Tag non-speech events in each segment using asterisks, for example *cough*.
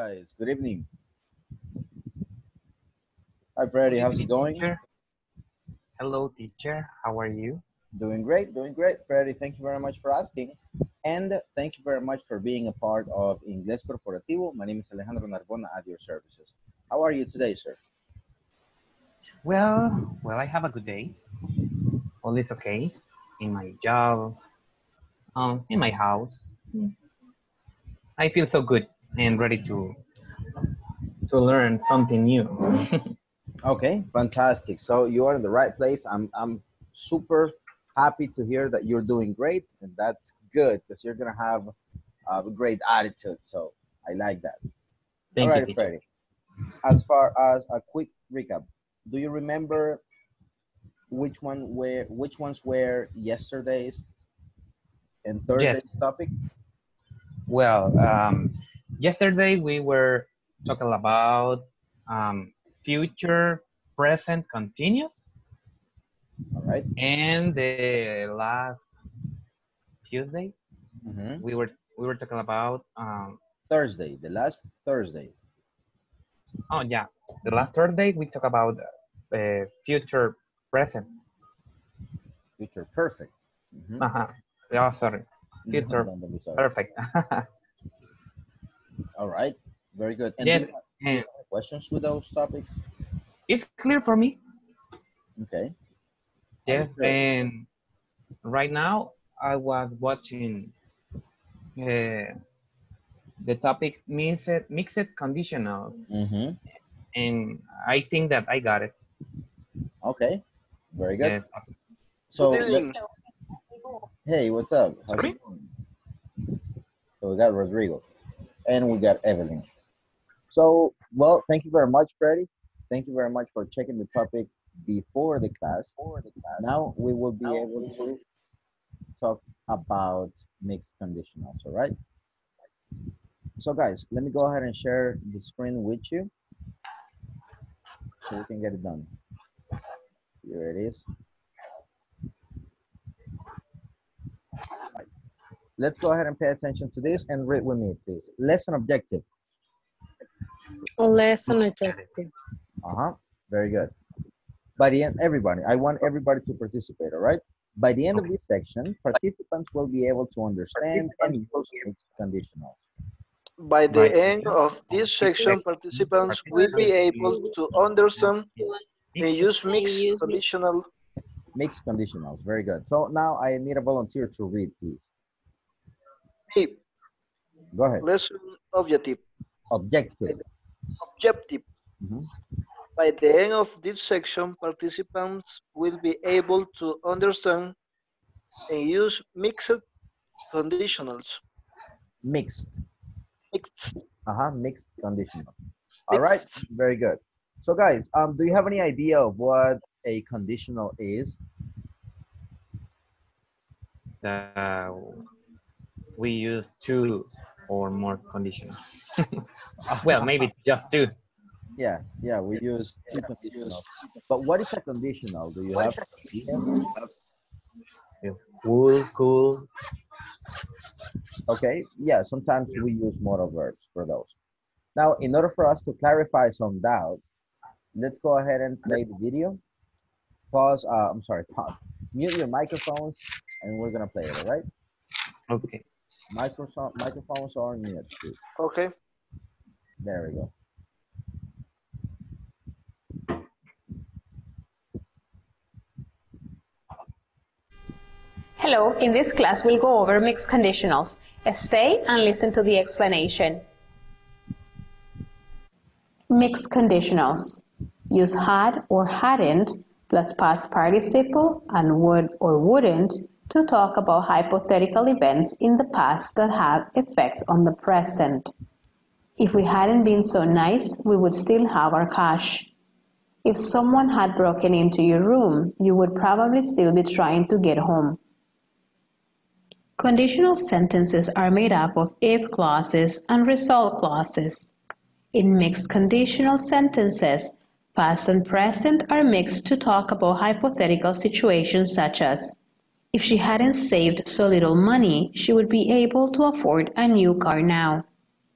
guys. Good evening. Hi, Freddie. How's it going? Teacher. Hello, teacher. How are you? Doing great, doing great, Freddie. Thank you very much for asking. And thank you very much for being a part of Inglés Corporativo. My name is Alejandro Narbona at your services. How are you today, sir? Well, well, I have a good day. All is okay in my job, um, in my house. I feel so good and ready to to learn something new. Okay, fantastic. So you are in the right place. I'm I'm super happy to hear that you're doing great, and that's good because you're gonna have a great attitude. So I like that. Thank All you, right, teacher. As far as a quick recap, do you remember which one were which ones were yesterday's and Thursday's topic? Well, um, yesterday we were talking about um, future, present, continuous, All right. and the last Tuesday Mhm. we were we were talking about um, Thursday, the last Thursday. oh yeah the last Thursday we talked about uh, future, present. Future perfect. Mhm. Uh-huh. Yeah, sorry, *laughs* future. Don't be sorry. perfect. *laughs* All right. Very good. And yes, and questions with those topics? it's clear for me. Okay. Yes, Okay. and right now I was watching uh, the topic mixed mixed conditional, Mm-hmm. and I think that I got it. Okay. Very good. Yes. So, let- hey, what's up? How's Sorry? it going? So we got Rodrigo, and we got Evelyn. So, well, thank you very much, Freddie. Thank you very much for checking the topic before the class. Now we will be able to talk about mixed conditionals. All right. So, guys, let me go ahead and share the screen with you, so we can get it done. Here it is. Right. Let's go ahead and pay attention to this and read with me, please. Lesson objective. Lesson objective. Uh-huh. Very good. By the end, everybody, I want everybody to participate, all right? By the end of this section, participants will be able to understand and use mixed conditionals. By the Right. end of this section, participants will be able to understand and use mixed conditional. Mixed conditionals, very good. So now I need a volunteer to read, please. Me, Go ahead. lesson objective. Objective. Objective. Mhm. By the end of this section, participants will be able to understand and use mixed conditionals. Mixed. Mixed. Uh-huh, mixed conditional. All right, very good. So guys, um, do you have any idea of what a conditional is? Uh, we use two or more conditional. *laughs* well, maybe just two. Yeah, yeah, we use two conditionals. But what is a conditional? Do you have? Cool, cool. Okay, yeah, sometimes we use modal verbs for those. Now, in order for us to clarify some doubt, let's go ahead and play the video. Pause, uh, I'm sorry, pause. Mute your microphones and we're gonna play it, all right? Okay. Microphone, microphones are on mute, please. Okay. There we go. Hello, in this class we'll go over mixed conditionals. Stay and listen to the explanation. Mixed conditionals. Use had or hadn't plus past participle and would or wouldn't to talk about hypothetical events in the past that have effects on the present. If we hadn't been so nice, we would still have our cash. If someone had broken into your room, you would probably still be trying to get home. Conditional sentences are made up of if clauses and result clauses. In mixed conditional sentences, past and present are mixed to talk about hypothetical situations such as if she hadn't saved so little money, she would be able to afford a new car now.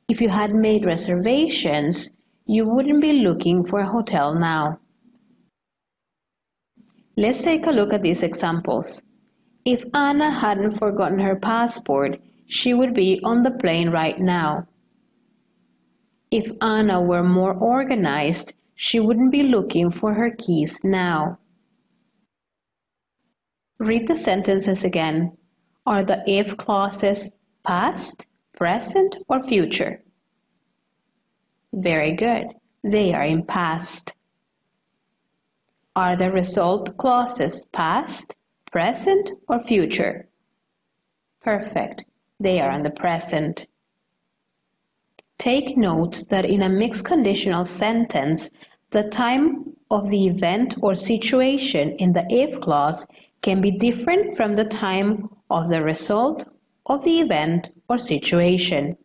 If you had made reservations, you wouldn't be looking for a hotel now. Let's take a look at these examples. If Anna hadn't forgotten her passport, she would be on the plane right now. If Anna were more organized, she wouldn't be looking for her keys now. Read the sentences again. Are the if clauses past, present, or future? Very good. They are in past. Are the result clauses past, present, or future? Perfect. They are in the present. Take note that in a mixed conditional sentence, the time of the event or situation in the if clause can be different from the time of the result of the event or situation.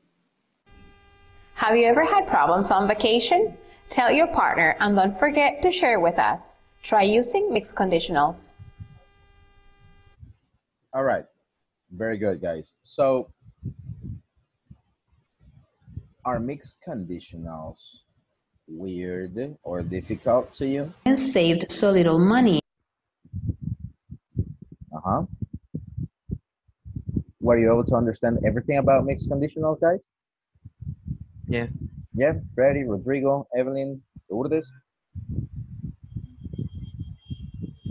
Have you ever had problems on vacation? Tell your partner and don't forget to share with us. Try using mixed conditionals. All right. Very good, guys. So, are mixed conditionals weird or difficult to you? And saved so little money. Were you able to understand everything about mixed conditionals, guys? Yeah. Yeah, Freddy, Rodrigo, Evelyn, Lourdes.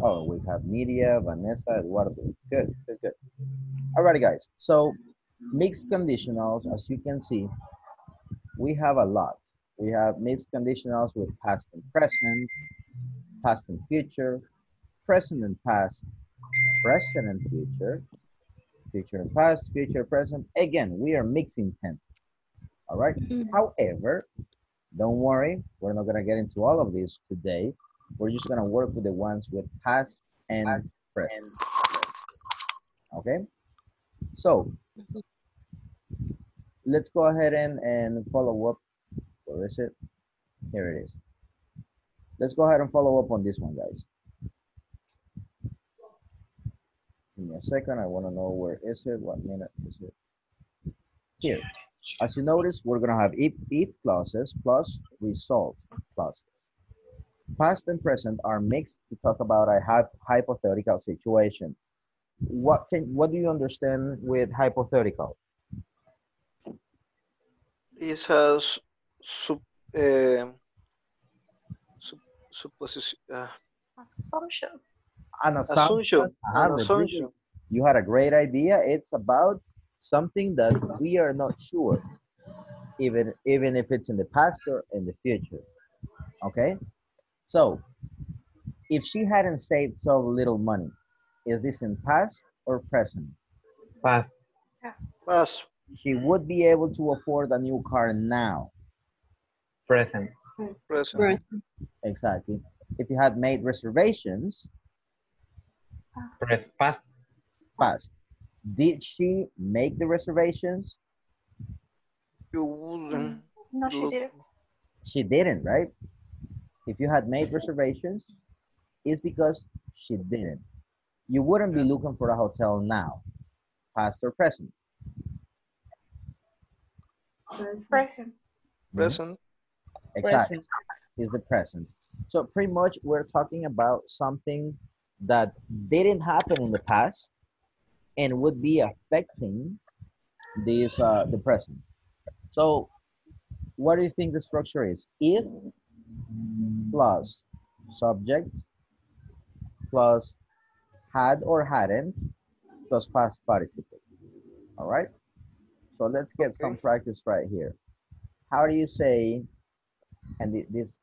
Oh, we have Nidia, Vanessa, Eduardo. Good, good, good. Alrighty, guys. So, mixed conditionals, as you can see, we have a lot. We have mixed conditionals with past and present, past and future, present and past, present and future, future and past, future, present. Again, we are mixing tenses. All right? Mm-hmm. However, don't worry, we're not gonna get into all of these today. We're just gonna work with the ones with past and present. Okay? So, mm-hmm. let's go ahead and, and follow up. Where is it? Here it is. Let's go ahead and follow up on this one, guys. Give me a second. I want to know where is it? What minute is it? Here. As you notice, we're going to have if, if clauses plus result clauses. Past and present are mixed to talk about a hypothetical situation. What can what do you understand with hypothetical? It has sup, uh, sup, supposition, uh, Assumption. An assumption. assumption. An assumption. You had a great idea. It's about something that we are not sure, even even if it's in the past or in the future. Okay, so if she hadn't saved so little money, is this in past or present? Past. Yes. Past. She would be able to afford a new car now. Present. Present. Exactly. If you had made reservations, Pres past. past. Did she make the reservations? You wouldn't. No, she didn't. She didn't, right? If you had made reservations, it's because she didn't. You wouldn't be looking for a hotel now, past or present. Present. Present. Mm-hmm. Exactly. Is the present. So pretty much we're talking about something that didn't happen in the past and would be affecting this uh, the present. So what do you think the structure is? If plus subject plus had or hadn't plus past participle. All right. So let's get some practice right here. How do you say, and thi- this,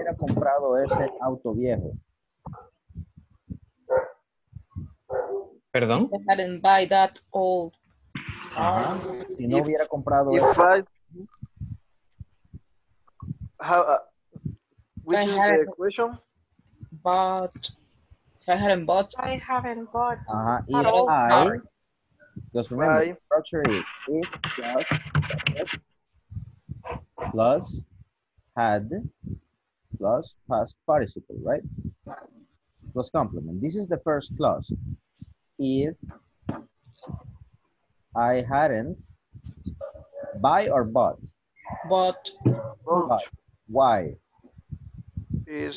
hubiera comprado ese auto viejo, Perdón. I hadn't buy that old Ajá. si no If- hubiera comprado If ese, I, how, uh, which I is the question? but if I hadn't bought I haven't bought ajá, if all. I, because remember, I- structure if plus plus had plus past participle, right? Plus complement. This is the first clause. If I hadn't Buy or bought? But But Why? is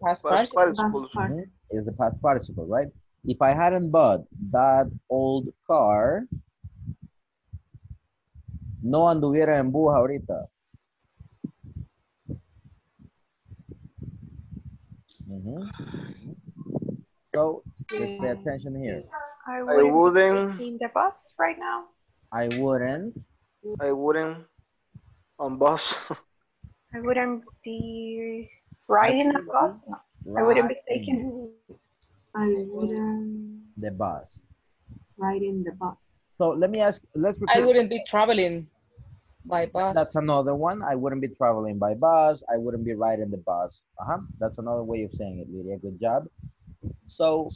past past participle. participle. Mhm. Is the past participle, right? If I hadn't bought that old car, no anduviera en bus ahorita. So, let's pay attention here. I I wouldn't, wouldn't, be in the bus right now. I wouldn't. I wouldn't on bus. I wouldn't be riding a bus. No, I wouldn't be taking. I wouldn't the bus. ride in the bus. So let me ask, let's I wouldn't be traveling by bus. That's another one. I wouldn't be traveling by bus. I wouldn't be riding the bus. Uh-huh. That's another way of saying it, Lydia. Good job. So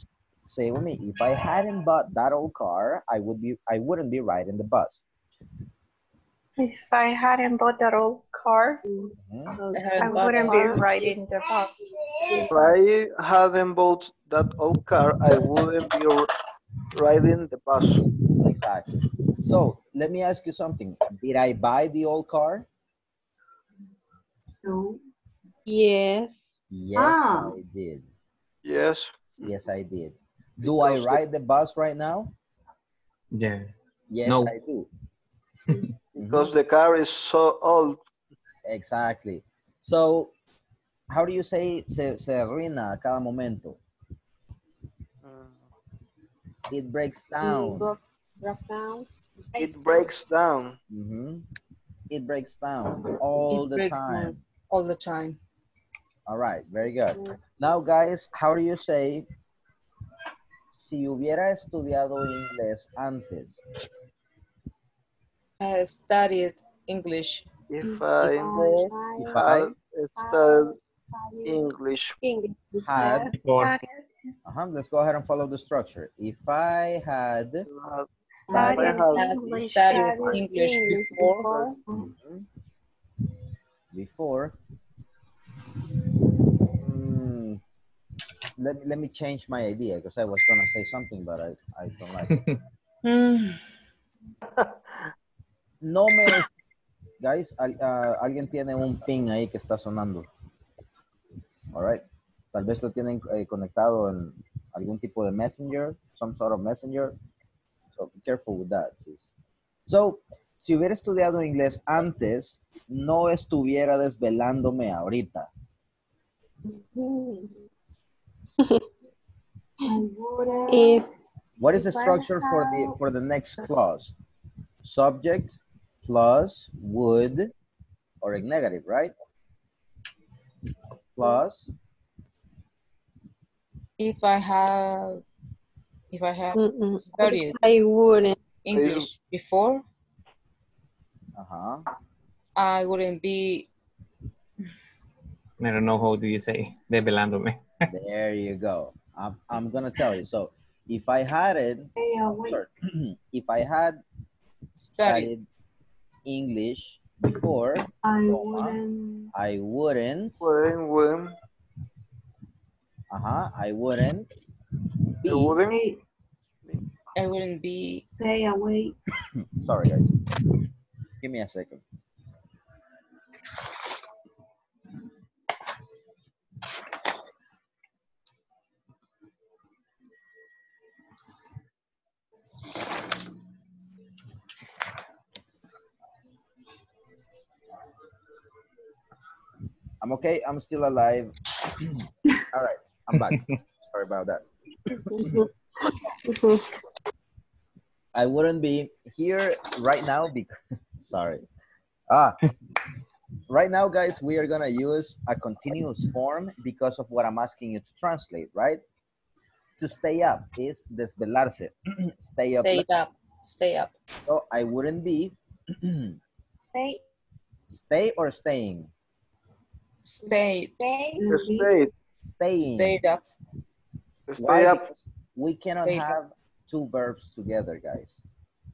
say with me, if I hadn't bought that old car, I would be I wouldn't be riding the bus. If I hadn't bought that old car, Mhm. I I wouldn't be riding the bus. If I hadn't bought that old car, I wouldn't be riding the bus. Exactly. So let me ask you something. Did I buy the old car? No. Yes. Yes, Ah. I did. Yes, Yes, I did. Do I ride the bus right now? Yeah. Yes, No. I do. because the car is so old. Exactly. So, how do you say se, se arruina a cada momento? Mm, It breaks down. broke, broke down. It breaks down. Mhm. It breaks down all It the time. down all the time. All right, very good. Now, guys, how do you say si hubiera estudiado inglés antes? I studied English If I If I had studied English, English. had, Before. Uh-huh, let's go ahead and follow the structure. If I had had Studied I had had English, studied studied English before. before, Mm, let, let me change my idea because I was going to say something, but I, I don't like it. *laughs* No me. Guys, al- ah, alguien tiene un ping ahí que está sonando. All right. Tal vez lo tienen eh, conectado en algún tipo de messenger, some sort of messenger. So be careful with that, please. So, si hubiera estudiado inglés antes, no estuviera desvelándome ahorita. I wouldn't. If What is the If I structure for the for the next clause? Subject plus would or a negative, right? Plus if I have, if I have mm-mm, studied I wouldn't. English before, uh-huh. I wouldn't be. I don't know how do you say desvelándome. There you go. I'm, I'm gonna tell you. So if I had it, Stay sorry, *clears throat* if I had Studied studied English before, I Roma. wouldn't. I wouldn't, when, when uh-huh, I wouldn't be, you wouldn't Stay, I wouldn't be stay *clears throat* awake. sorry guys. Give me a second. I'm okay. I'm still alive. *clears throat* All right, I'm back. *laughs* Sorry about that. I wouldn't be here right now because *laughs* sorry. Ah, right now, guys, we are gonna use a continuous form because of what I'm asking you to translate, right? To stay up is desvelarse. *clears throat* stay up. stay up, stay up. So I wouldn't be *clears throat* Stay, stay or staying. Stay, stay, stay, Staying. stayed up. stay Why? up. We cannot Stay up. have two verbs together, guys.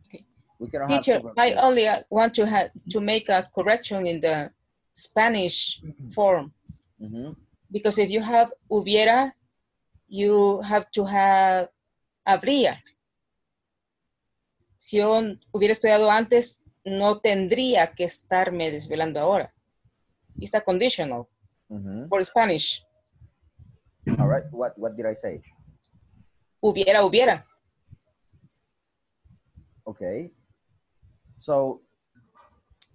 Okay. We cannot Teacher, I together. only uh, want to have to make a correction in the Spanish form Mhm. because if you have hubiera, you have to have habría. Si yo hubiera estudiado antes, no tendría que estarme desvelando ahora. It's a conditional Mhm. for Spanish. All right. What What did I say? Hubiera, hubiera. Okay. So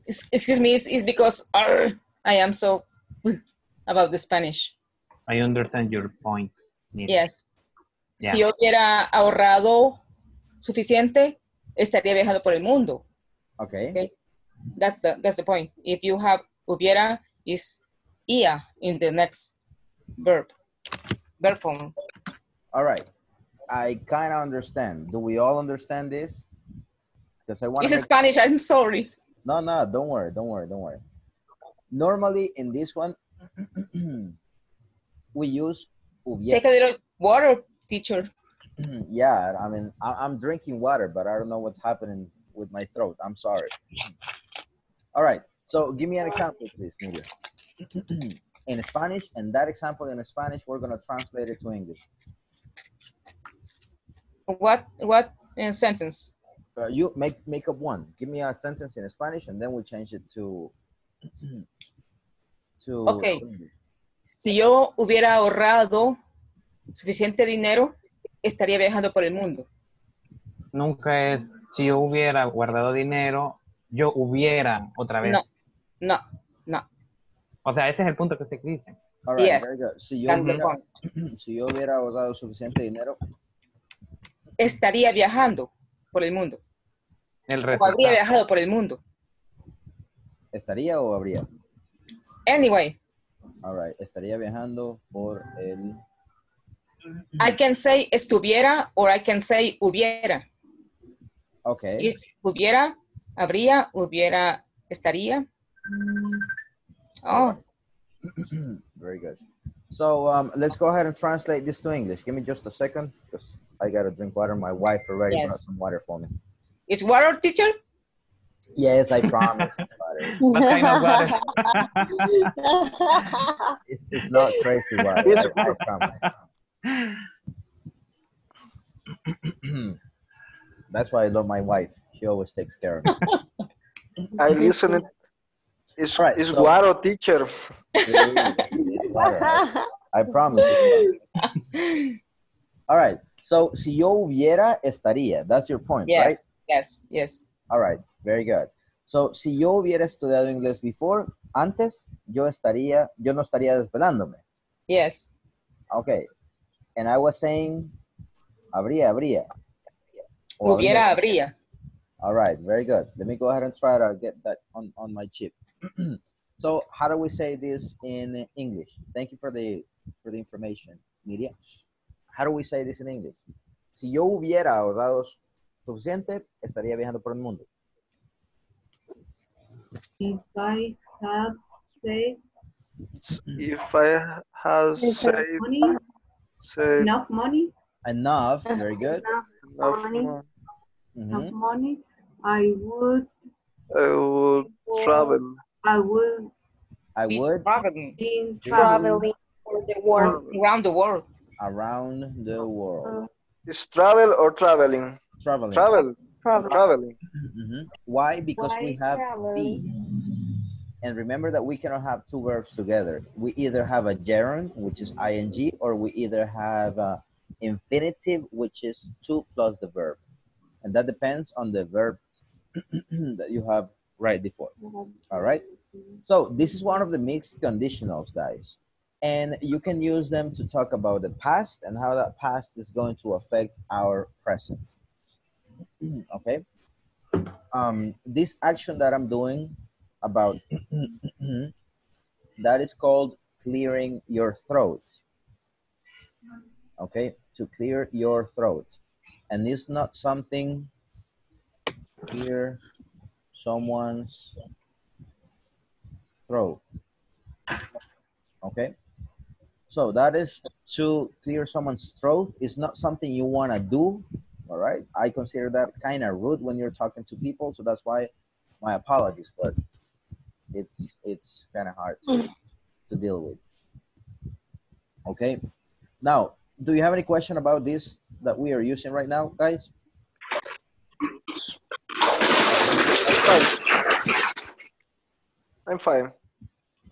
Ex- Excuse me, it's, it's because arr, I am so *laughs* about the Spanish. I understand your point. Nidia. Yes. Yeah. Si yo hubiera ahorrado suficiente, estaría viajando por el mundo. okay. Okay. That's the that's the point. If you have hubiera is ia in the next verb. Verb form. All right. I kind of understand. Do we all understand this? Because I want It's to. in Spanish, I'm sorry. No, no, don't worry, don't worry, don't worry. Normally in this one, *clears throat* we use. Take a little water, teacher. *clears throat* yeah, I mean, I, I'm drinking water, but I don't know what's happening with my throat. I'm sorry. *clears throat* All right, so give me an example, please, Nidia. *clears throat* in Spanish, and that example in Spanish, we're gonna translate it to English. What what uh, sentence? Uh, you make make up one. Give me a sentence in Spanish, and then we change it to *clears throat* to Okay. English. Si yo hubiera ahorrado suficiente dinero, estaría viajando por el mundo. Nunca es si yo hubiera guardado dinero, yo hubiera otra vez. No. No, no. O sea, ese es el punto que se dice. All right, Yes. very good. Si yo, hubiera, *clears throat* si yo hubiera ahorrado suficiente dinero, Estaría viajando por el mundo. El O habría viajado por el mundo. ¿estaría o habría? Anyway, All right, estaría viajando por el. I can say estuviera or I can say hubiera. Okay. Is hubiera, habría, hubiera, estaría. Oh, *clears throat* Very good. So um, let's go ahead and translate this to English. Give me just a second, because I gotta drink water. My wife already Yes. brought some water for me. is water teacher? Yes, I promise. *laughs* What kind of water? *laughs* It's, it's not crazy water. I, I promise. *clears throat* That's why I love my wife. She always takes care of me. *laughs* I listen it. It's, right, it's so- guaro teacher. I, *laughs* I promise. it's. All right. So, si yo hubiera, estaría. That's your point, right? Yes, yes, yes. All right. Very good. So, si yo hubiera estudiado inglés before, antes, yo estaría, yo no estaría desvelándome. Yes. Okay. And I was saying, habría, habría. Hubiera, habría. habría. All right. Very good. Let me go ahead and try to get that on, on my chip. So, how do we say this in English? Thank you for the, for the information, Nidia. How do we say this in English? Si yo hubiera ahorrado suficiente, estaría viajando por el mundo. If I have saved If I have saved, money, saved enough money, Enough. Very good. enough money. money, enough Mhm. money, I would, I would travel. I would I Be would traveling be traveling. Traveling for the world. around the world. around the world. Is travel or traveling? Traveling. Travel. Traveling. Traveling. Mhm. Why? Because we have traveling? be. And remember that we cannot have two verbs together. We either have a gerund, which is ing, or we either have a infinitive, which is to plus the verb. And that depends on the verb *clears throat* that you have right before. All right. So this is one of the mixed conditionals, guys. And you can use them to talk about the past and how that past is going to affect our present. *clears throat* Okay. Um, this action that I'm doing about *clears throat* that is called clearing your throat. Okay, to clear your throat. And it's not something clear someone's throat. Okay, so that is to clear someone's throat. It's not something you want to do. All right, I consider that kind of rude when you're talking to people, so that's why my apologies, but it's it's kind of hard to, to deal with. Okay, now, do you have any question about this that we are using right now, guys? I'm fine.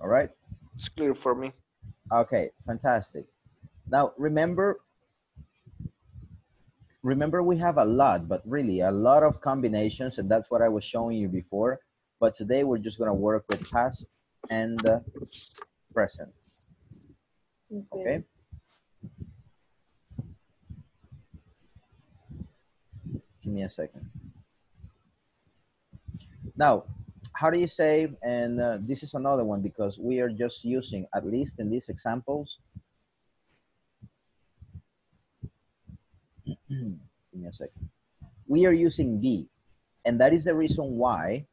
All right. It's clear for me. Okay, fantastic. Now remember, remember we have a lot, but really a lot of combinations, and that's what I was showing you before. But today we're just gonna work with past and uh, present. Okay. Give me a second. Now, how do you say, and uh, this is another one because we are just using, at least in these examples, *clears throat* give me a second. We are using be, and that is the reason why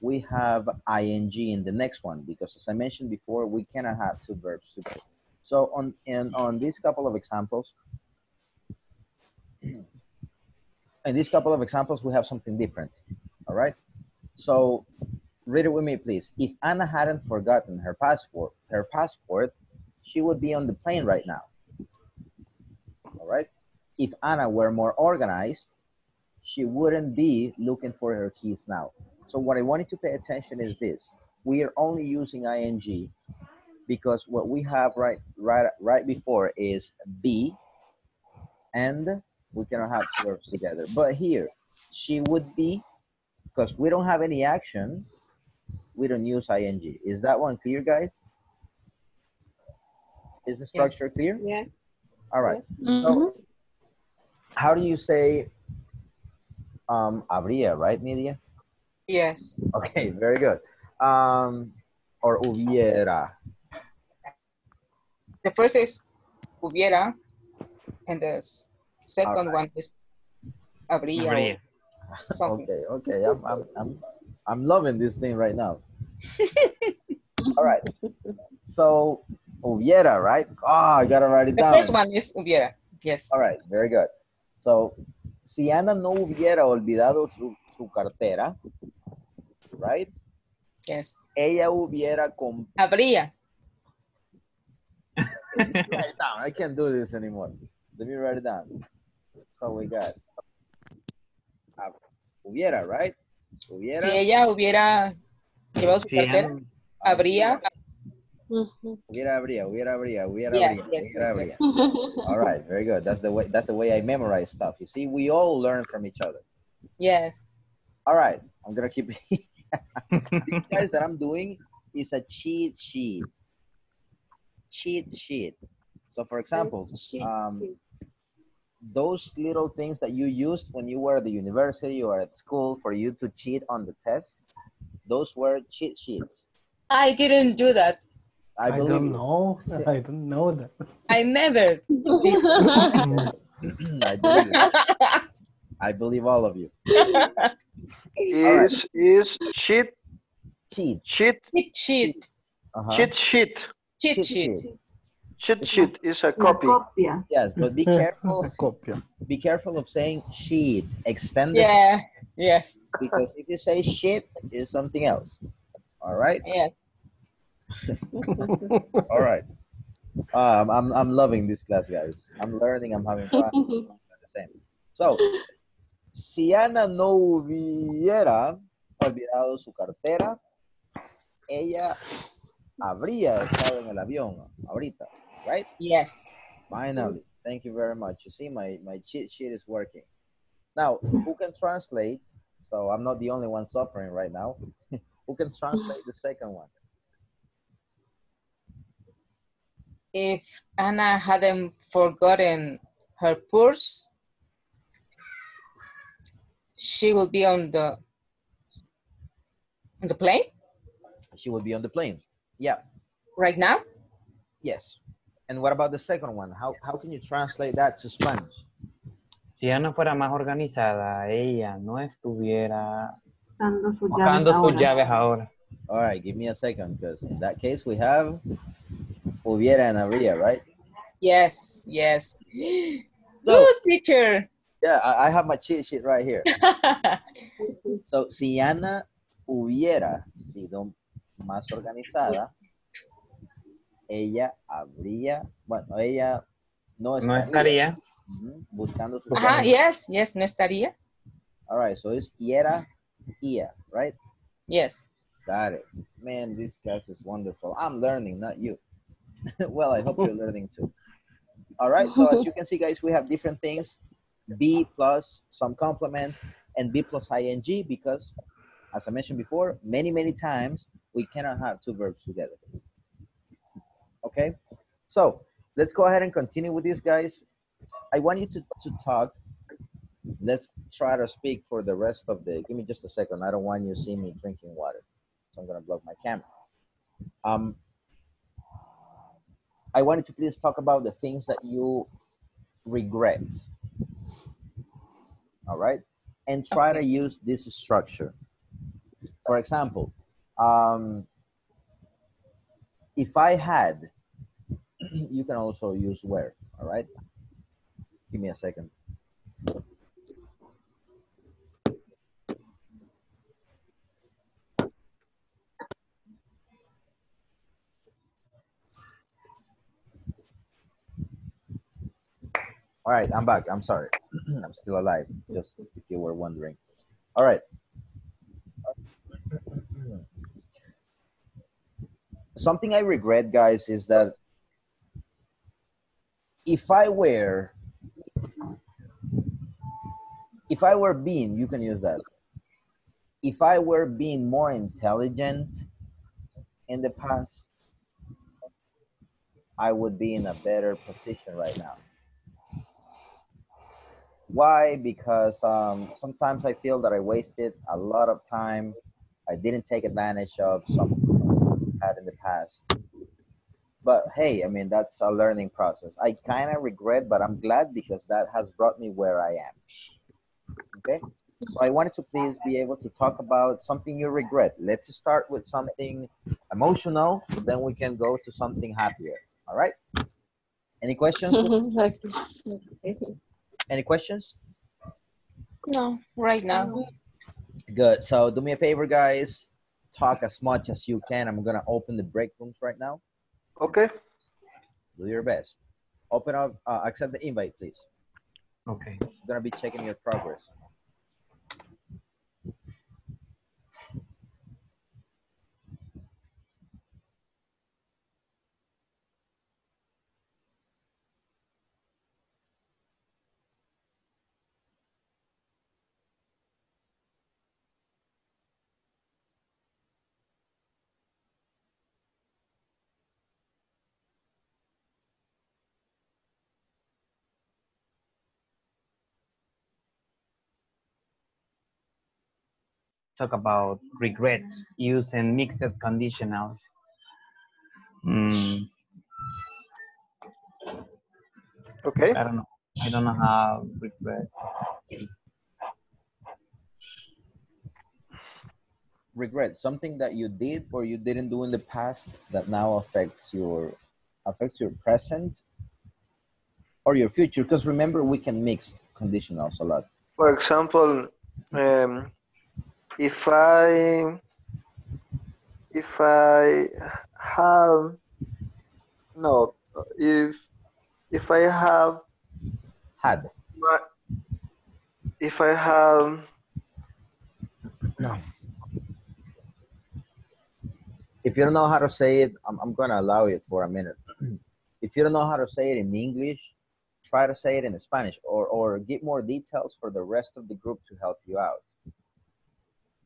we have ing in the next one because as I mentioned before, we cannot have two verbs together. So on and on these couple of examples, *clears throat* in these couple of examples, we have something different. All right. So read it with me, please. If Anna hadn't forgotten her passport, her passport, she would be on the plane right now. All right. If Anna were more organized, she wouldn't be looking for her keys now. So what I wanted to pay attention is this. We are only using ing because what we have right right right before is be and we cannot have verbs together. But here, she would be because we don't have any action, we don't use ing. Is that one clear, guys? Is the structure clear? Yeah. All right. So, how do you say um, habría, right, Nidia? Yes. Okay, very good. Um, or hubiera. The first is hubiera, and the s- second one is habría. Something. Okay, okay. I'm, I'm, I'm, I'm loving this thing right now. *laughs* All right. So, hubiera, right? Oh, I gotta write it The down. first one is hubiera. Yes. All right, very good. So, si Ana no hubiera olvidado su, su cartera, right? Yes. Ella hubiera comprado. Habría. write it down. I can't do this anymore. Let me write it down. So we got. Hubiera, right? Hubiera. Si ella hubiera llevado su Sí, cartera, Ana- habría. Hubiera, habría, hubiera, habría, hubiera, Yes, habría, yes, hubiera, yes, habría. *laughs* All right, very good. That's the way. That's the way I memorize stuff. You see, we all learn from each other. Yes. All right, I'm gonna keep. *laughs* These *laughs* guys that I'm doing is a cheat sheet. Cheat sheet. So, for example, um, those little things that you used when you were at the university or at school for you to cheat on the tests, those were cheat sheets. I didn't do that. I I don't you. know. *laughs* I don't know that. I never. *laughs* I believe you. I believe all of you. Is is cheat Cheat. cheat cheat sheet. Uh-huh. cheat sheet Cheat Cheat sheet. Sheet. cheat sheet is a Una copy. copia. Yes, but be careful. Copia. Be careful of saying sheet. Extend the Yeah. Yes. because if you say shit, is something else. All right. Yeah. *laughs* All right. Um, I'm I'm loving this class, guys. I'm learning. I'm having fun. the *laughs* same. So, si Ana no hubiera olvidado su cartera, ella habría estado en el avión ahorita, right? Yes. Finally, mm. thank you very much. You see, my my cheat sheet is working. Now, who can translate? So I'm not the only one suffering right now. *laughs* who can translate the second one? If Anna hadn't forgotten her purse, she will be on the on the plane She will be on the plane. Yeah. right now. Yes. And what about the second one? How how can you translate that to Spanish? Si Ana fuera más organizada, ella no estuviera Buscando sus llaves sus ahora. llaves ahora. All right, give me a second, because in that case we have hubiera and habría, right? Yes. Yes. *gasps* So- Good teacher. Yeah, I, I have my cheat sheet right here. *laughs* So, si Ana hubiera sido más organizada, ella habría, bueno, ella no No estaría, estaría. ujú, buscando su Ajá. Yes. Yes. No estaría. All right, so it's quiera Ia, right? Yes. Got it. Man, this class is wonderful. I'm learning, not you. *laughs* well, I hope you're learning too. All right, so as you can see, guys, we have different things. B plus some complement and B plus ing because, as I mentioned before, many, many times we cannot have two verbs together. Okay, so let's go ahead and continue with this, guys. I want you to, to talk. Let's try to speak for the rest of the, give me just a second. I don't want you to see me drinking water. So I'm gonna block my camera. Um, I wanted to please talk about the things that you regret. All right, and try to use this structure. For example, um, if I had, you can also use where. All right, give me a second. All right, I'm back. I'm sorry. *clears throat* I'm still alive, just if you were wondering. All right. *clears throat* Something I regret, guys, is that if I were, if I were being, you can use that. If I were being more intelligent in the past, I would be in a better position right now. Why? Because um, sometimes I feel that I wasted a lot of time. I didn't take advantage of some had in the past. But hey, I mean that's a learning process. I kind of regret, but I'm glad because that has brought me where I am. Okay. So I wanted to please be able to talk about something you regret. Let's start with something emotional, then we can go to something happier. All right. Any questions? *laughs* Any questions? No, right now. Good. So do me a favor, guys. Talk as much as you can. I'm gonna open the break rooms right now. Okay. Do your best. Open up. Uh, accept the invite, please. Okay. I'm gonna be checking your progress. Talk about regret using mixed conditionals. Mm, Okay. I don't know. I don't know how regret. Regret something that you did or you didn't do in the past that now affects your affects your present or your future. Because remember, we can mix conditionals a lot. For example, um, if I if I have no if if I have Had. my if I have no If you don't know how to say it, I'm, I'm gonna allow it for a minute. *clears throat* if you don't know how to say it in English, try to say it in Spanish or or get more details for the rest of the group to help you out.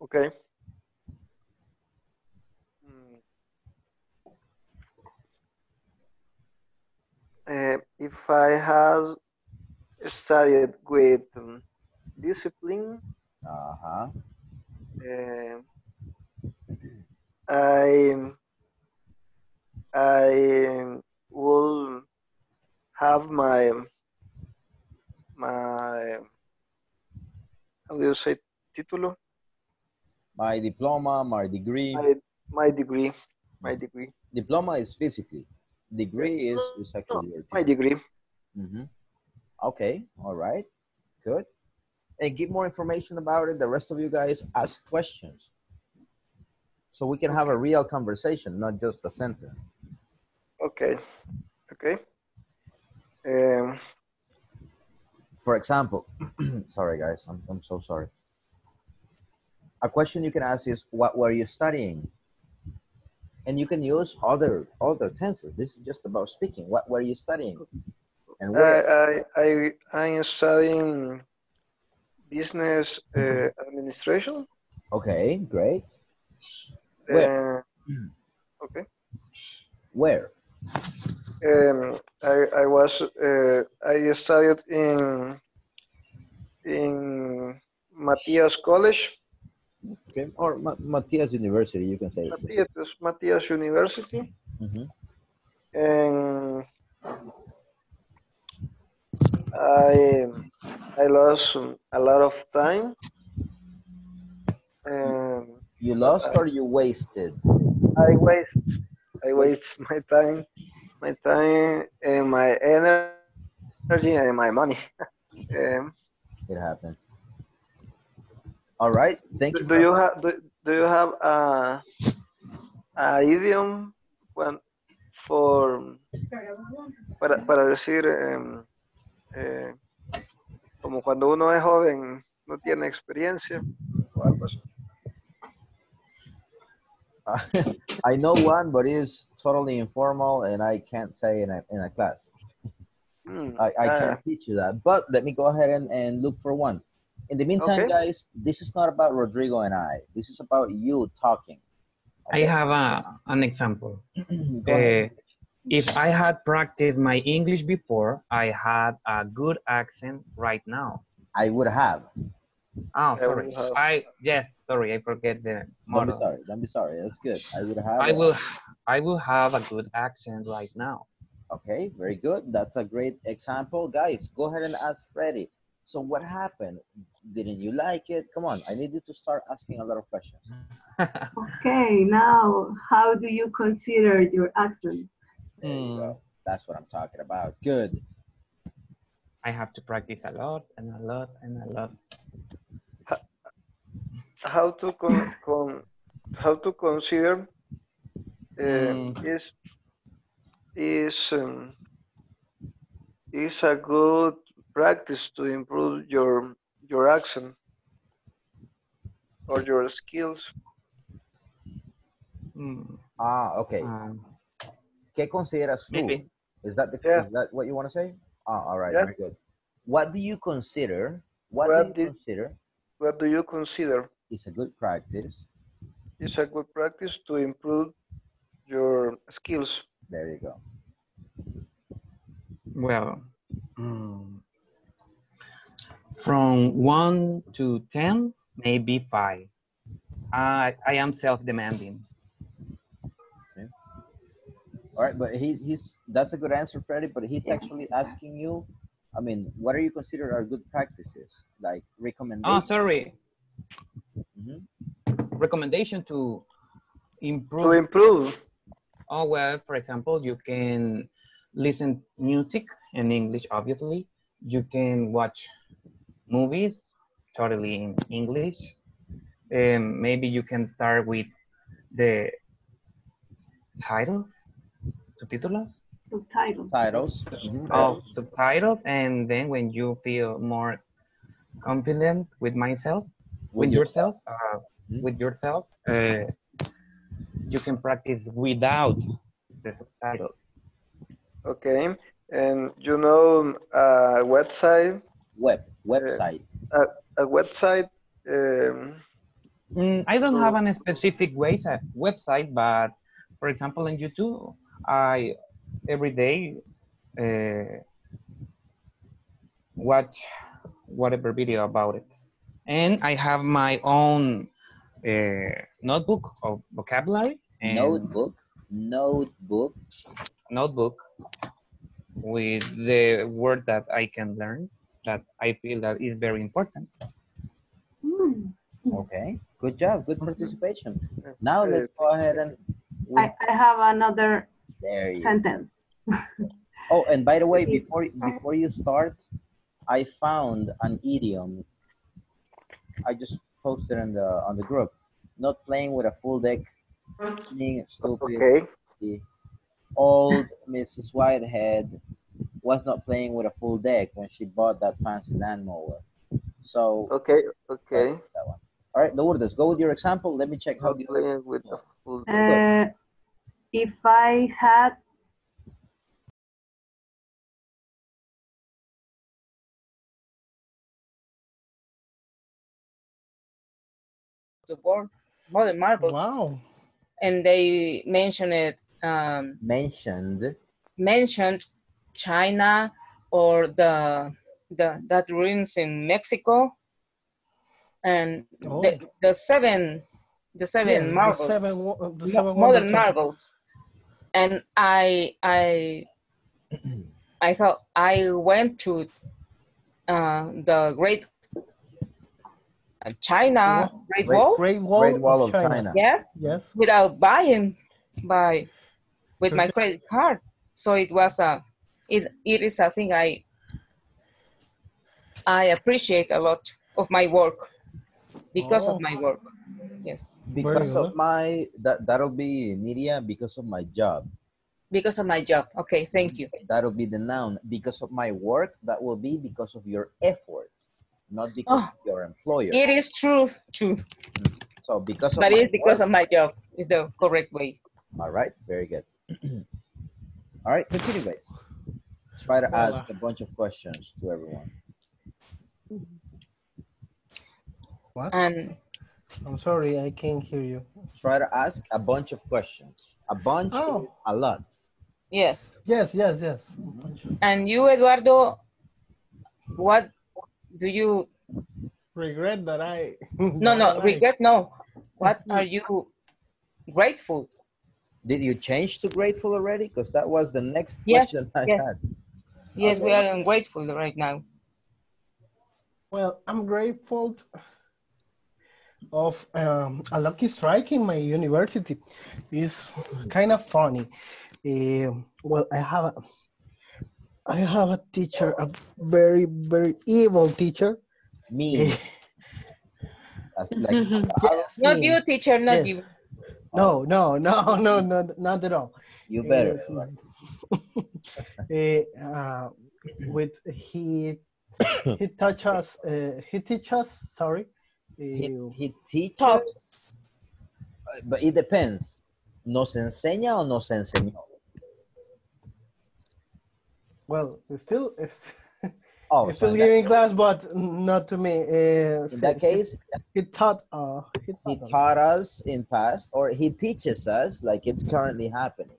Okay. Uh, if I have studied with um, discipline, Uh huh. uh, I I will have my my how do you say título? My diploma, my degree. My my degree, my degree, Diploma is physically. Degree is, is actually your my degree. hmm Okay, all right, good. And give more information about it. The rest of you guys ask questions. So we can have a real conversation, not just a sentence. Okay, okay. Um, For example, *clears throat* sorry guys, I'm, I'm so sorry. A question you can ask is, what were you studying? And you can use other other tenses. This is just about speaking. What were you studying? And where? I, I, I am studying business uh, administration. okay, great. Where? Uh, okay. Where? Um, I, I was uh, I studied in in Matias College, Okay, or Ma- Matias University, you can say. Matias, Matias University, hmm and I I lost a lot of time. And You lost or you wasted? I waste I waste *laughs* my time, my time and my energy and my money. *laughs* Um, It happens. All right, thank you. do you have do, do you have a, a idiom when for para, para decir eh, como cuando uno es joven no tiene experiencia o algo así? *laughs* I know one, but it's totally informal, and I can't say in a in a class. Hmm, I, I ah, can't teach you that. But let me go ahead and, and look for one. In the meantime, Okay. guys, this is not about Rodrigo and I. This is about you talking. I have a, an example. *clears throat* Go ahead. Uh, if I had practiced my English before, I had a good accent right now. I would have. Oh, I sorry. will have- I yes, sorry, I forget the model. Don't be sorry. Don't be sorry. That's good. I would have. I a- will, I will have a good accent right now. Okay, very good. That's a great example. Guys, go ahead and ask Freddie. So what happened? Didn't you like it? Come on, I need you to start asking a lot of questions. *laughs* Okay, now, how do you consider your accent? There you go. That's what I'm talking about. Good. I have to practice a lot and a lot and a lot. how to con, con how to consider uh, Mm. is is um, is a good practice to improve your your accent or your skills. Mm, Ah, okay. um, ¿Qué consideras tú? maybe. Is that the Yeah. is that what you want to say? Ah, all right, Yeah. very good. What do you consider? What, What do you did- consider What do you consider is a good practice? It's a good practice to improve your skills? There you go. Well, mm, from one to 10, maybe five. I, I am self-demanding. All right, but he's he's that's a good answer, Freddie. But he's actually asking you. I mean, what are you consider are good practices? Like Oh, recommendations? sorry. Mhm. Recommendation to improve. To improve. improve. Oh, well, for example, you can listen music in English, obviously. You can watch movies totally in English. Um, maybe you can start with the title, subtitles, Subtitles. Titles. Mhm. oh, subtitles, and then when you feel more confident with myself, with your- yourself, uh, Mhm. with yourself, uh, you can practice without the subtitles. Okay, and you know a website web website. a website um, Mm, I don't have a specific ways, uh, website, but for example, on YouTube, I every day uh, watch whatever video about it, and I have my own uh, notebook of vocabulary and Notebook. Notebook. notebook with the word that I can learn that I feel that is very important. Hmm. Okay. Good job. Good participation. Now let's go ahead and. I, I have another There you. sentence. *laughs* Oh, and by the way, before before you start, I found an idiom. I just posted on the on the group. Not playing with a full deck, being stupid. okay The old Mrs. Whitehead was not playing with a full deck when she bought that fancy land mower. So okay okay that one. All right, Lourdes, go with your example. Let me check how Not you playing with the full Uh, if I had The board, modern marbles, Wow. and they mentioned it. Um, mentioned. mentioned China or the the that ruins in Mexico, and Oh. the the seven the seven Yes, the seven, uh, the seven modern wonder temples. marbles and i i i thought i went to uh, the great uh, china great Great- wall Great Wall, Great Wall of China. yes Yes. without buying by with my credit card so it was a it, it is a thing i i appreciate a lot of my work because Oh. of my work yes Because of my that that'll be Nidia because of my job. because of my job okay thank you That'll be the noun. Because of my work, that will be because of your effort, not because Oh. of your employer. it is true true mm. so because of but it's because work- of my job is the correct way All right, very good. *clears throat* All right, continue, guys. Try to ask a bunch of questions to everyone. What? and I'm sorry, I can't hear you. Try to ask a bunch of questions. A bunch, Oh. a lot. yes Yes, yes, yes. and you eduardo what do you Regret that I. no *laughs* no that I- regret no what *laughs* are you grateful Did you change to grateful already? Because that was the next Yes, question I yes. had. Yes we are ungrateful right now Well, I'm grateful of um, a lucky strike in my university. It's kind of funny. Um, well, I have a, I have a teacher, a very very evil teacher. Me, as like *laughs* Yes, not me. you teacher not Yes. you No, no, no, *laughs* no, no, not at all. you better. Eh, *laughs* *laughs* uh, with he he touch us uh, he teach us sorry He, uh, he teaches, uh, but it depends. ¿Nos enseña o nos enseñó? well still it's, Oh, *laughs* it's so still in that, giving class but not to me uh, in that case, he, he taught uh he he taught us. taught us in past, or he teaches us like it's currently happening.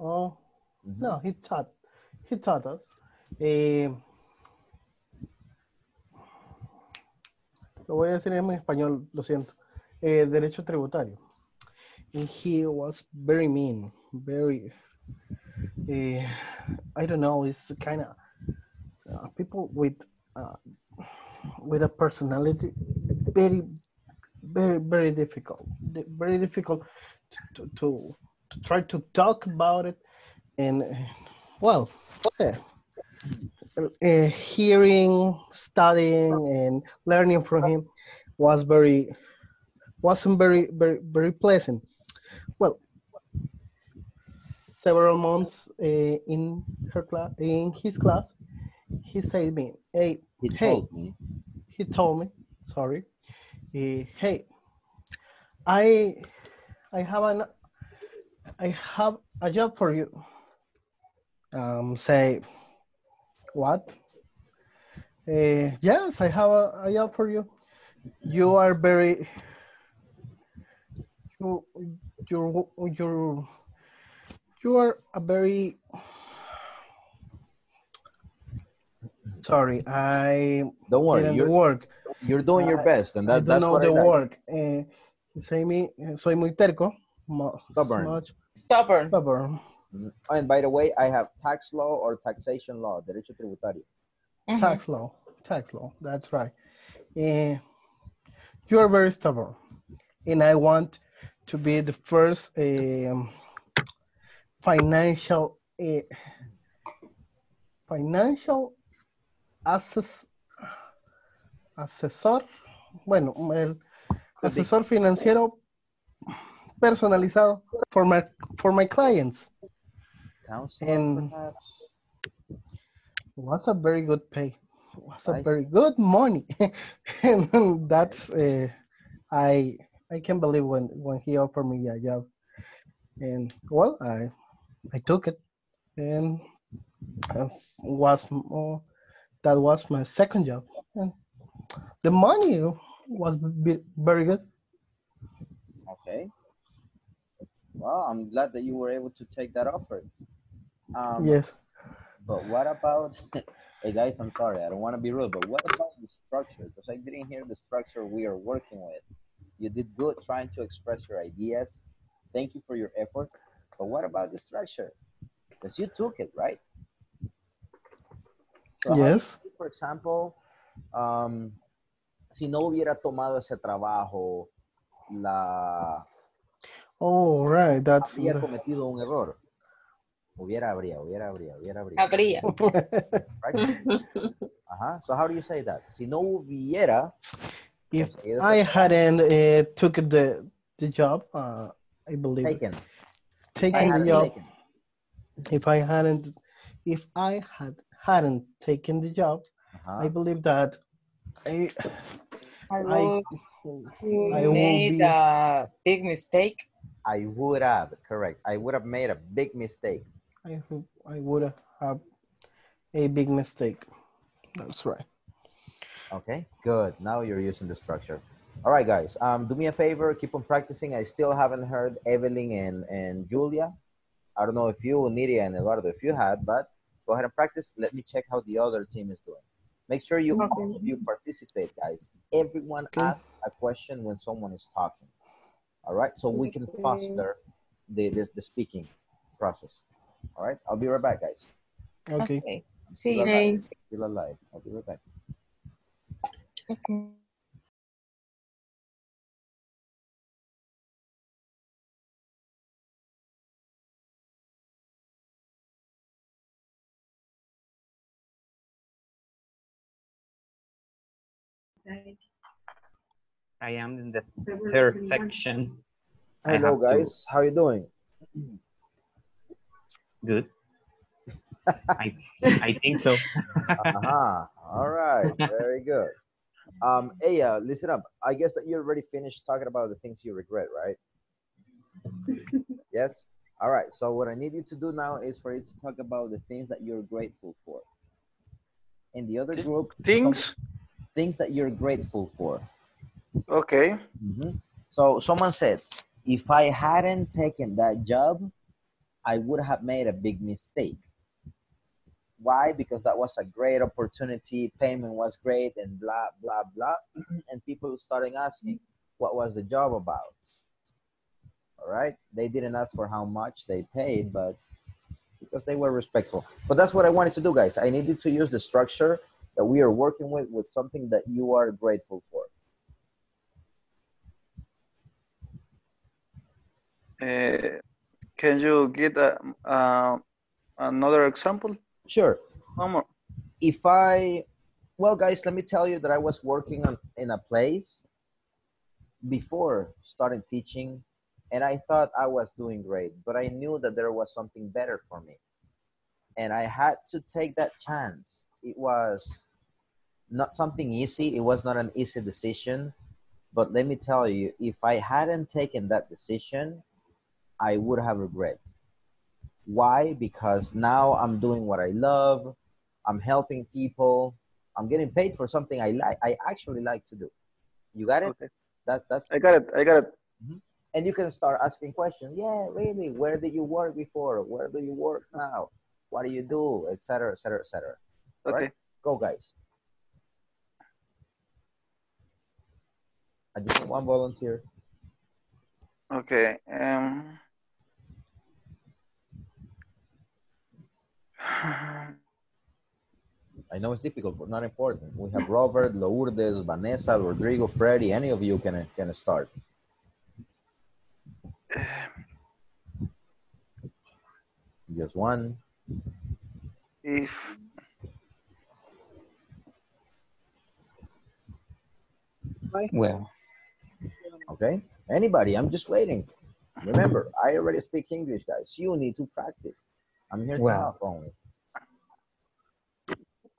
oh Mhm. no he taught he taught us. Eh, lo voy a decir en español lo siento. Eh, derecho tributario. And he was very mean very eh, I don't know it's kind of uh, people with uh, with a personality very very very difficult very difficult to, to, to try to talk about it and uh, well yeah. uh, hearing studying and learning from him was very wasn't very very very pleasant well several months uh, in her class in his class he said me hey He Hey. told me. he told me, sorry, eh, hey, I, I have an, I have a job for you. Um, say, what? Eh, yes, I have a, a job for you. You are very, you, you're, you're, you are a very, sorry, I Don't worry, didn't you're work. you're doing your best, and I that, don't that's know what I the like. work. Eh, say me, soy muy terco. Mo- Stubborn. Much stubborn stubborn. Mhm. Oh, and by the way, I have tax law or taxation law, derecho tributario. Mhm. Tax law. Tax law. That's right. Eh, you are very stubborn, and I want to be the first um, financial eh, financial assess, asesor. Bueno, el asesor financiero personalizado for my for my clients. Counselor, And- perhaps? was a very good pay was a Nice. very good money *laughs* and that's uh, I I can't believe when when he offered me a job, and well, I I took it, and uh, was uh, that was my second job, and the money was very good. Okay. Well, I'm glad that you were able to take that offer. Um, Yes. But what about, *laughs* hey guys, I'm sorry, I don't want to be rude, but what about the structure? Because I didn't hear the structure we are working with. You did good trying to express your ideas. Thank you for your effort. But what about the structure? Because you took it, right? So Yes. you, for example, um, si no hubiera tomado ese trabajo, la Oh, right. That's habría cometido un error. Hubiera, habría, hubiera, habría, hubiera, habría. Habría. Right? Ajá. So how do you say that? Si no hubiera if conseguido ese I trabajo, hadn't uh, took the the job, uh, I believe taken, taken I the hadn't job. taken. If I hadn't, if I had hadn't taken the job, I Ajá. believe that I I I would I will made be a big mistake. I would have, correct. I would have made a big mistake. I ho- I would have a big mistake. That's right. Okay, good. Now you're using the structure. All right, guys. Um, do me a favor, keep on practicing. I still haven't heard Evelyn and, and Julia. I don't know if you, Nidia and Eduardo, if you had, but go ahead and practice. Let me check how the other team is doing. Make sure you all of you participate, guys. Everyone Okay. asks a question when someone is talking. All right, so we can foster the, the, the speaking process. All right, I'll be right back, guys. Okay. See you. Okay. Still alive. I'll be right back. Okay. I am in the third section. Hello, have to- guys. How you doing? *clears throat* Good. I, I think so. uh-huh. All right. Very good. Um, hey, uh, listen up. I guess that you already finished talking about the things you regret, right? yes. All right. So what I need you to do now is for you to talk about the things that you're grateful for. In the other group, some Things. things that you're grateful for. Okay. Mhm. So someone said, if I hadn't taken that job, I would have made a big mistake. Why? Because that was a great opportunity, payment was great, and blah, blah, blah. *clears throat* And people starting asking, what was the job about? All right. They didn't ask for how much they paid, but because they were respectful. But that's what I wanted to do, guys. I needed to use the structure that we are working with with something that you are grateful for. Uh, can you get a, uh, another example? Sure. One more. if I, well, guys, let me tell you that I was working on in a place before starting teaching, and I thought I was doing great, but I knew that there was something better for me, and I had to take that chance. It was not something easy. It was not an easy decision, but let me tell you, if I hadn't taken that decision, I would have regret. Why? Because now I'm doing what I love. I'm helping people. I'm getting paid for something I like. I actually like to do. You got it? Okay. That that's I got it. I got it. and you can start asking questions. Yeah, really. Where did you work before? Where do you work now? What do you do? Etc. Etc. Etc. Okay. Right? Go, guys. I just want one volunteer. Okay. Um. I know it's difficult, but not important. We have Robert, Lourdes, Vanessa, Rodrigo, Freddy. Any of you can can start. Just one. If Well, Okay. Anybody? I'm just waiting. Remember, I already speak English, guys. You need to practice. I'm here to Well. help only.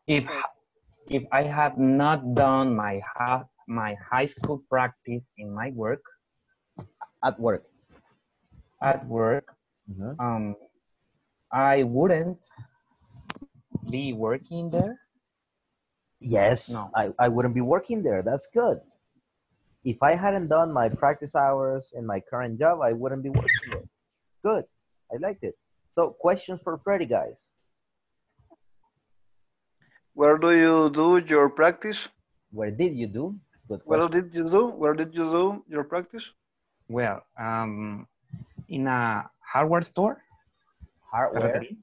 If if I had not done my half my high school practice in my work, At work. at work, Mhm. um, I wouldn't be working there. Yes, No. I, I wouldn't be working there. That's good. If I hadn't done my practice hours in my current job, I wouldn't be working there. Good. I liked it. So, questions for Freddie, guys. Where do you do your practice? Where did you do? Good Where did you do? Where did you do your practice? Well, um, in a hardware store, Hardware. carrotería,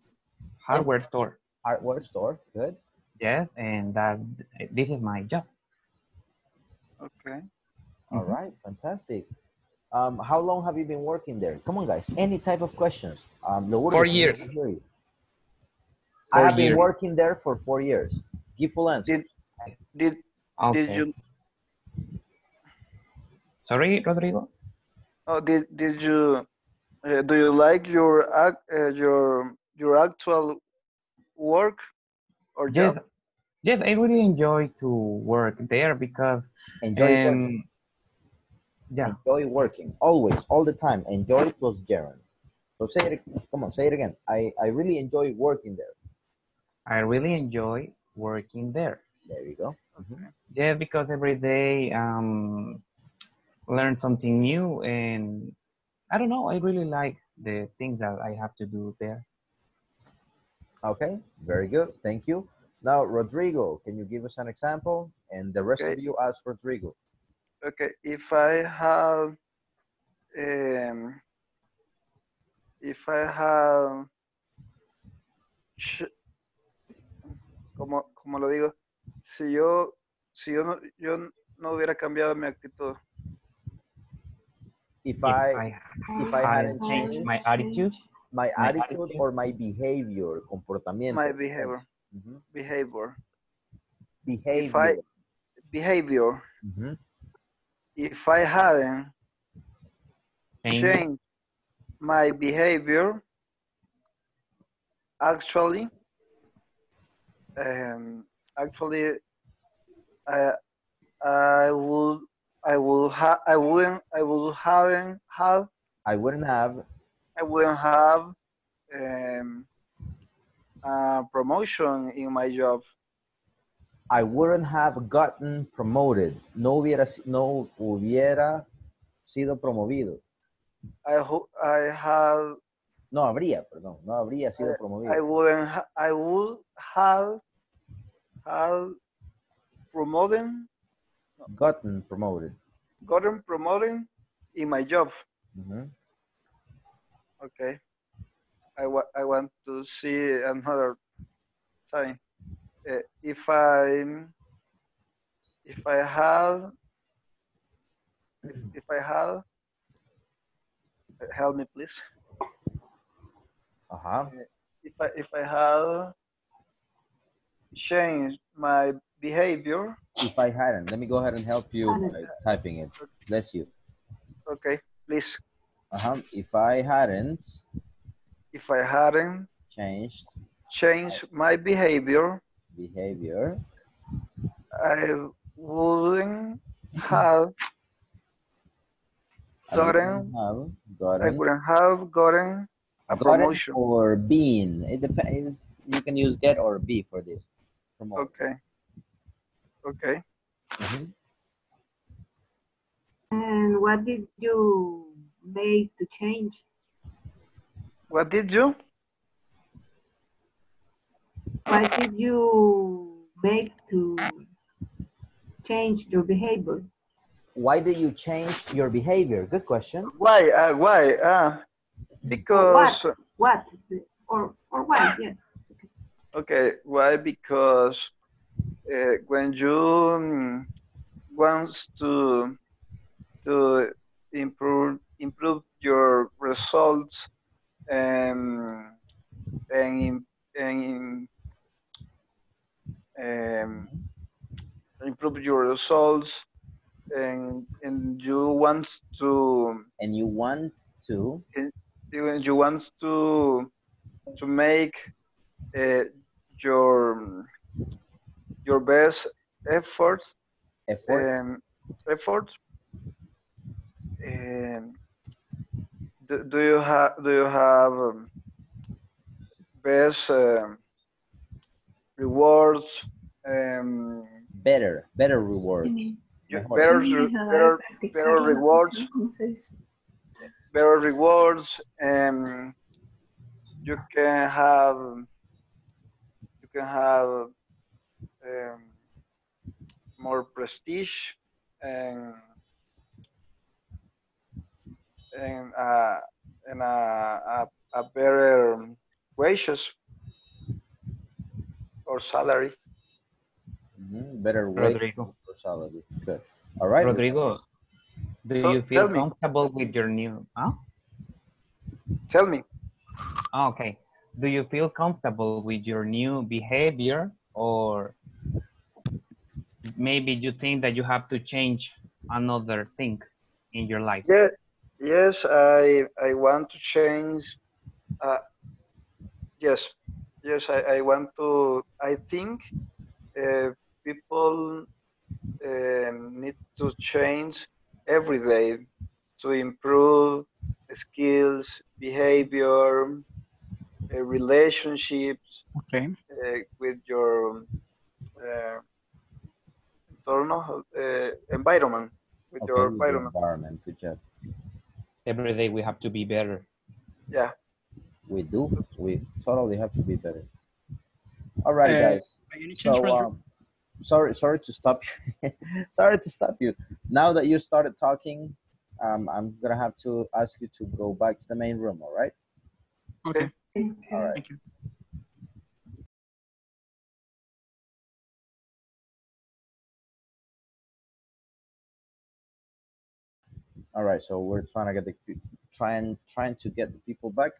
hardware store. Hardware store. Good. Yes, and that this is my job. Okay. All right. Fantastic. Um, how long have you been working there? Come on, guys. Any type of questions. Um, Lourdes, Four years. Can hear you. I Four have been working there for four years. Give full answer. Did did Okay. did you Sorry, Rodrigo. oh did did you uh, do you like your ac- uh, your your actual work or Yes, job? yes, I really enjoy to work there because Enjoy working. um, yeah, Enjoy working. Always, all the time. Enjoy plus gerund. So say it. Come on, say it again. I, I really enjoy working there. I really enjoy working there. There you go. Mhm. Yeah, because every day um learn something new and I don't know, I really like the things that I have to do there. Okay, very good. Thank you. Now, Rodrigo, can you give us an example? And the rest of you ask Rodrigo. Okay, if I have um, if I have ch- como como lo digo, si yo si yo no yo no hubiera cambiado mi actitud, If If I I, if I I hadn't change changed my attitude, my my attitude attitude. or my behavior, comportamiento. my behavior behavior Behavior. behavior Mhm. if I hadn't change, changed my behavior actually um, actually I I would I would have I wouldn't I would haven't have I wouldn't have I wouldn't have um, a promotion in my job I wouldn't have gotten promoted. No hubiera, no hubiera sido promovido. I ho- I have No habría, perdón, no habría sido I promovido. wouldn't ha- I would have have promoted Gotten promoted. gotten promoted in my job. Okay. I, wa- I want to see another time. Uh, if I if I had if I had help me please. Ajá. If I if I had changed my behavior, If I hadn't, let me go ahead and help you by typing it. Bless you. okay, please. Uh-huh. If I hadn't If I hadn't changed changed my behavior, behavior, I wouldn't have I Gotten- wouldn't have I wouldn't have gotten a gotten promotion. or bean. It depends. You can use get or be for this. Promote. Okay. Okay. Mhm. And what did you make to change? What did you? What did you make to change your behavior? Why did you change your behavior? Good question. Why? Uh, why? Uh, because What? Or or what? Yes. okay. Why? Because uh, when you um, wants to to improve improve your results and and im- and um, improve your results and and you want to And you want to you, you want to to make uh, your your best effort effort. um, efforts. Um, do, do you have do you have um, best um, rewards? Um, Better, better reward. you- Mejor. better, re- better, better rewards, better rewards, and you can have you can have um, more prestige and and uh, and a, a, a better wages or salary. Mhm, Better wage Rodrigo. for salary. Good. All right. Rodrigo, do So, you feel tell me. comfortable with your new? Huh? Tell me. Oh, okay. Do you feel comfortable with your new behavior or maybe you think that you have to change another thing in your life? Yeah, yes, I I want to change. Uh, yes, yes, I, I want to. I think uh, people um, need to change every day to improve skills, behavior, uh, relationships Okay. uh, with your uh, entorno, uh, environment, with Okay, your environment. environment. Good job. Every day we have to be better. Yeah. We do. We totally have to be better. All right, Uh, guys. By any chance, So, um, sorry, sorry to stop you. *laughs* sorry to stop you. Now that you started talking, um, I'm gonna have to ask you to go back to the main room. All right. okay. All right. Thank you. All right. So we're trying to get the trying trying to get the people back.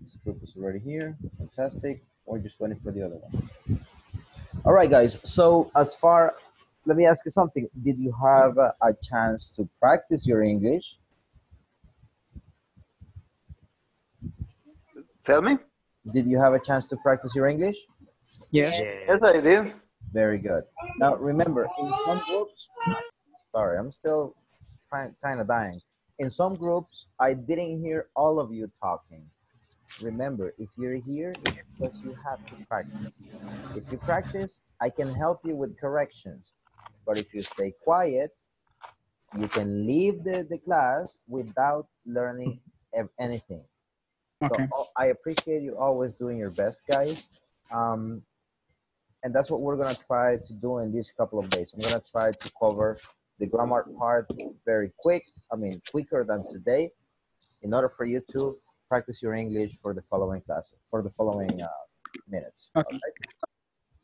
This group is already here. Fantastic. We're just waiting for the other one. All right, guys. So as far, let me ask you something. Did you have a, a chance to practice your English? Tell me. Did you have a chance to practice your English? Yes. Yes, I did. Very good. Now remember, in some groups, sorry, I'm still trying, kind of dying. In some groups, I didn't hear all of you talking. Remember, if you're here, it's because you have to practice. If you practice, I can help you with corrections. But if you stay quiet, you can leave the, the class without learning anything. Okay. So I appreciate you always doing your best, guys. Um, and that's what we're gonna try to do in these couple of days. I'm gonna try to cover the grammar part very quick. I mean, quicker than today, in order for you to practice your English for the following class, for the following uh, minutes. Okay.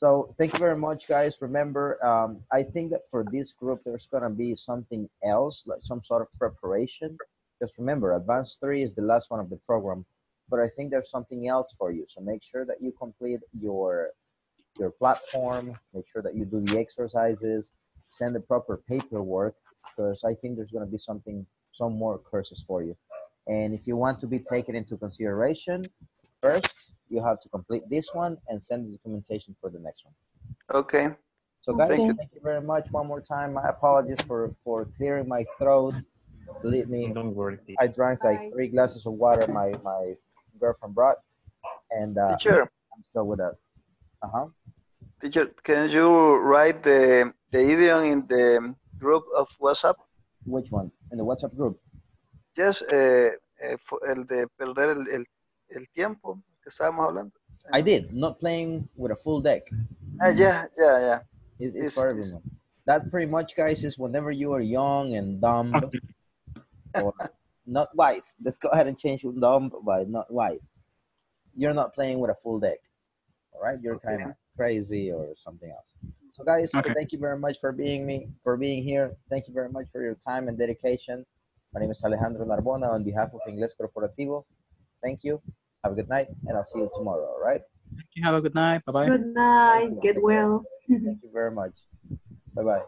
So thank you very much, guys. Remember, um, I think that for this group, there's gonna be something else, like some sort of preparation. Just remember, advanced three is the last one of the program, but I think there's something else for you. So make sure that you complete your your platform. Make sure that you do the exercises. Send the proper paperwork because I think there's gonna be something, some more courses for you. And if you want to be taken into consideration, first you have to complete this one and send the documentation for the next one. Okay. So guys, Thank thank you. you, very much one more time. My apologies for for clearing my throat. Believe me, Don't worry. I drank like three glasses of water my my girlfriend brought, and uh, Teacher, I'm still with her. Uh huh. teacher, can you write the, the idiom in the group of WhatsApp? Which one? In the WhatsApp group. Yes, eh, eh, fu- el de perder el, el, el tiempo que estábamos hablando. I did. Not playing with a full deck. Ah, yeah, yeah, yeah. It's, it's Yes, for everyone. That pretty much, guys, is whenever you are young and dumb or not wise. Let's go ahead and change from dumb by not wise. You're not playing with a full deck. All right, you're Okay. kind of crazy or something else. So, guys, Okay. thank you very much for being me for being here. Thank you very much for your time and dedication. My name is Alejandro Narbona on behalf of Inglés Corporativo. Thank you. Have a good night, and I'll see you tomorrow. All right. Thank you. Have a good night. Bye bye. Good night. Get well. Thank you very much. Bye bye.